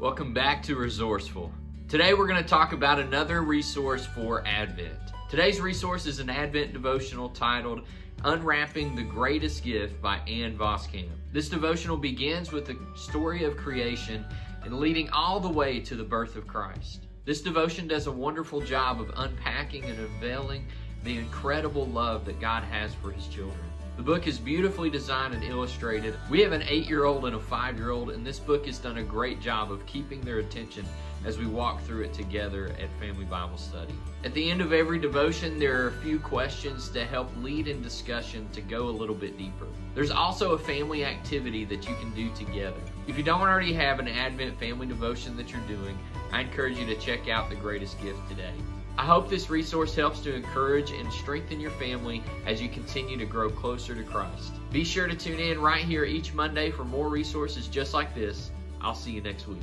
Welcome back to Resourceful. Today we're going to talk about another resource for Advent. Today's resource is an Advent devotional titled Unwrapping the Greatest Gift by Ann Voskamp. This devotional begins with the story of creation and leading all the way to the birth of Christ. This devotion does a wonderful job of unpacking and unveiling the incredible love that God has for His children. The book is beautifully designed and illustrated. We have an eight year old and a five year old, and this book has done a great job of keeping their attention as we walk through it together at Family Bible Study. At the end of every devotion, there are a few questions to help lead in discussion to go a little bit deeper. There's also a family activity that you can do together. If you don't already have an Advent family devotion that you're doing, I encourage you to check out The Greatest Gift today. I hope this resource helps to encourage and strengthen your family as you continue to grow closer to Christ. Be sure to tune in right here each Monday for more resources just like this. I'll see you next week.